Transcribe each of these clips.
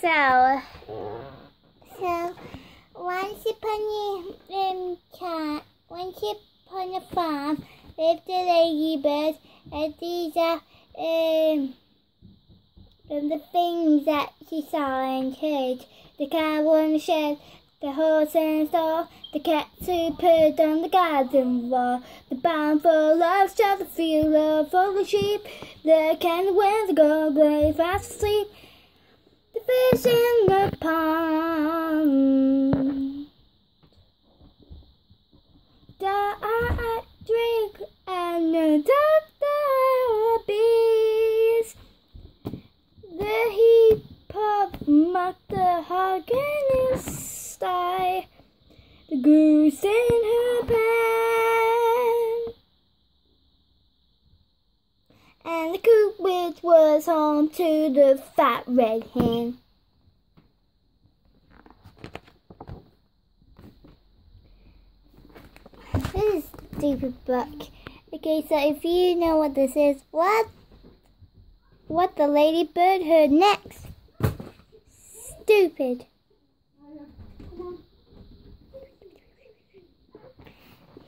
So, so once upon a um, cat, once upon a farm lived a ladybird, and these are um, um the things that she saw and heard. The cow on the shed, the horse and stall, the cat who purred on the garden wall, the barn full of straw, the field full of sheep, the can winds go play fast asleep, the fish in the pond. The drink and the duck the bees, the heap of muck, the hog in his sty, the goose in her pen, and the coop home to the fat red hen. This is stupid book. Okay, so if you know what this is, what what the ladybird heard next? Stupid.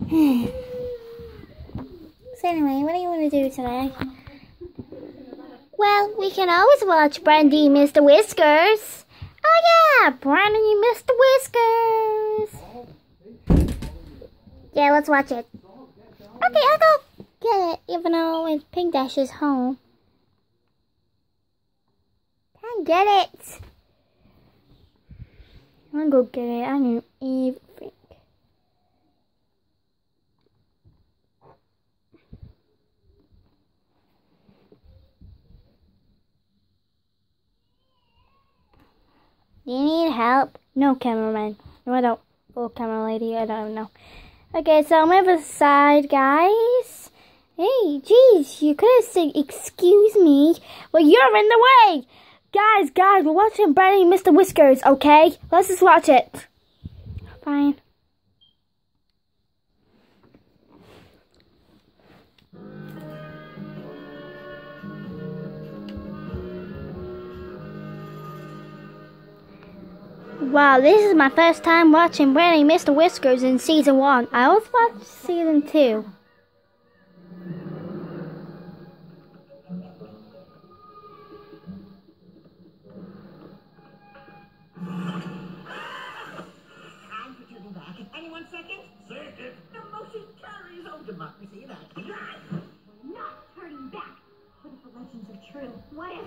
so anyway, what do you want to do today? Well, we can always watch Brandy Mr. Whiskers. Oh yeah, Brandy Mr. Whiskers. Yeah, let's watch it. Okay, I'll go get it, even though it's Pink Dash's home. Can't get it. I'm gonna go get it. I don't even help? No, cameraman. No, I don't. Oh, camera lady, I don't know. Okay, so I'm over the side, guys. Hey, jeez, you could have said, excuse me. Well, you're in the way. Guys, guys, we're watching Brandy Mr. Whiskers, okay? Let's just watch it. Fine. Wow, this is my first time watching Brandy Mr. Whiskers in season one. I always watched season two. I'm returning back. Anyone second? Second. The motion carries. Oh, democracy, that's right. not turning back. What if the legends are true? What if...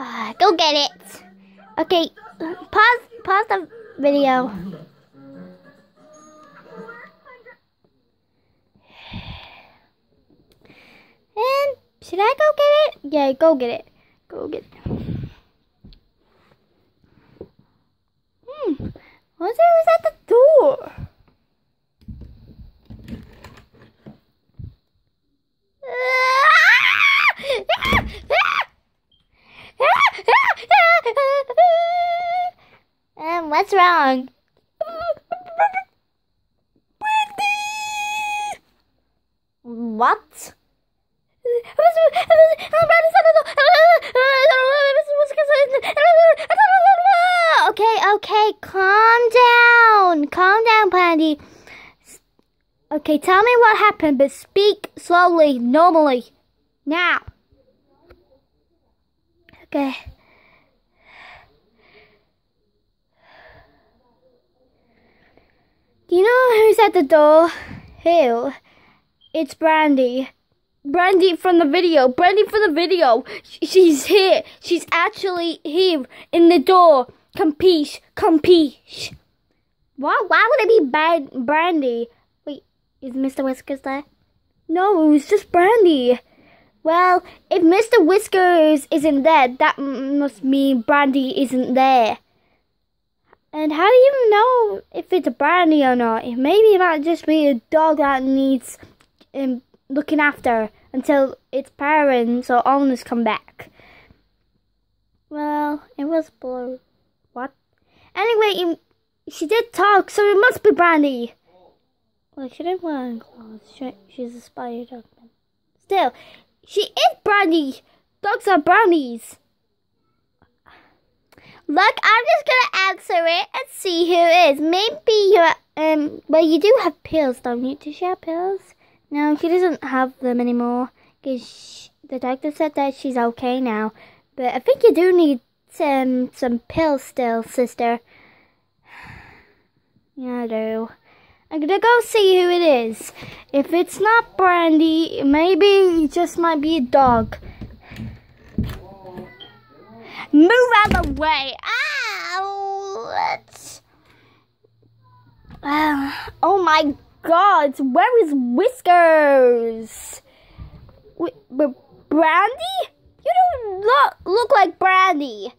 Uh, go get it. Okay, pause pause the video. And should I go get it? Yeah, go get it. Go get it. Hmm. What's who's at the door? What's wrong? What? Okay, okay, calm down. Calm down, Pandy. Okay, tell me what happened, but speak slowly, normally. Now. Okay. Do you know who's at the door? Who? It's Brandy. Brandy from the video. Brandy from the video. She's here. She's actually here in the door. Compeesh. Compeesh. Why, why would it be bad Brandy? Wait, is Mr. Whiskers there? No, it was just Brandy. Well, if Mr. Whiskers isn't there, that must mean Brandy isn't there. And how do you know if it's a Brandy or not? It maybe it might just be a dog that needs um, looking after until its parents or owners come back. Well, it was blue. What? Anyway, it, she did talk, so it must be Brandy. Well, she didn't wear clothes. She, she's a spider dog. Still, she is Brandy. Dogs are brownies. Look, I'm just gonna answer it and see who it is. Maybe you're, um, well, you do have pills, don't you? Does she have pills? No, she doesn't have them anymore. Because the doctor said that she's okay now. But I think you do need some, some pills still, sister. Yeah, I do. I'm gonna go see who it is. If it's not Brandy, maybe it just might be a dog. Move out of the way. Ow! Uh, oh my god, where is Whiskers? Wh- wh- Brandy? You don't look, look like Brandy.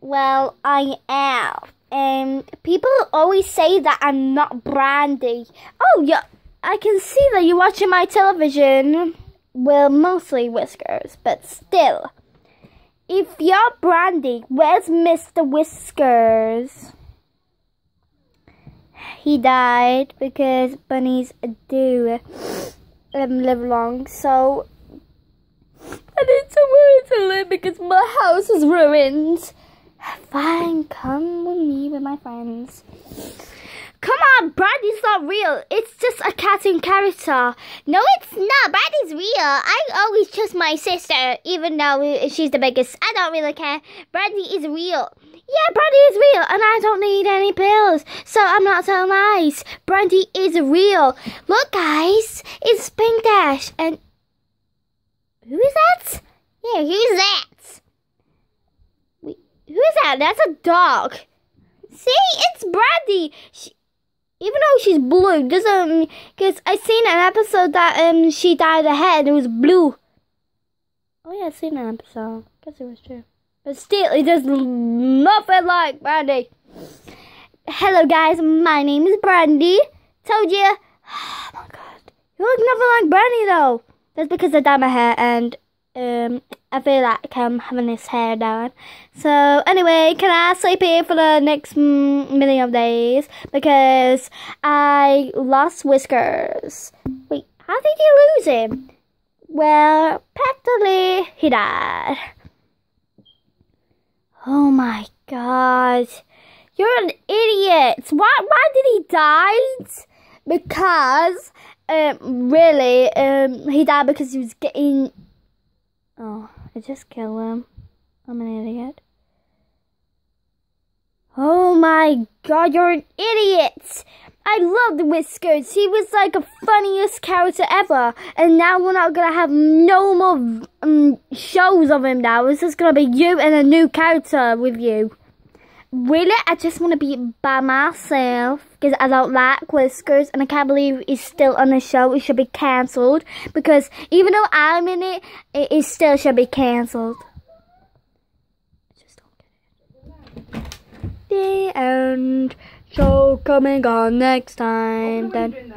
Well, I am. And people always say that I'm not Brandy. Oh, yeah, I can see that you're watching my television. Well, mostly Whiskers, but still. If you're Brandy, where's Mr. Whiskers? He died because bunnies do um, live long, so I need somewhere to live because my house is ruined. Fine, come with me with my friends. Come on, Brandy's not real. It's just a cartoon character. No, it's not. Brandy's real. I always trust my sister, even though she's the biggest. I don't really care. Brandy is real. Yeah, Brandy is real, and I don't need any pills, so I'm not so nice. Brandy is real. Look, guys, it's Pink Dash, and who is that? Yeah, who's that? Who is that? That's a dog. See, it's Brandy. She, even though she's blue, doesn't because I seen an episode that um she dyed her hair And it was blue. Oh yeah, I seen an episode. Guess it was true. But still, it does nothing like Brandy. Hello guys, my name is Brandy. Told you. Oh my god, you look nothing like Brandy though. That's because I dyed my hair and um I feel like I'm having this hair down. So anyway, can I sleep here for the next million of days because I lost Whiskers. Wait, how did you lose him? Well, practically he died. Oh my god. You're an idiot. Why why did he die? Because um really um he died because he was getting Oh, I just killed him. I'm an idiot. Oh my god, you're an idiot! I loved Whiskers. He was like the funniest character ever. And now we're not gonna have no more um, shows of him now. It's just gonna be you and a new character with you. Really, I just want to be by myself because I don't like Whiskers and I can't believe he's still on the show. It should be cancelled because even though I'm in it, it, it still should be cancelled. I just don't get it. The end. Show coming on next time. Then.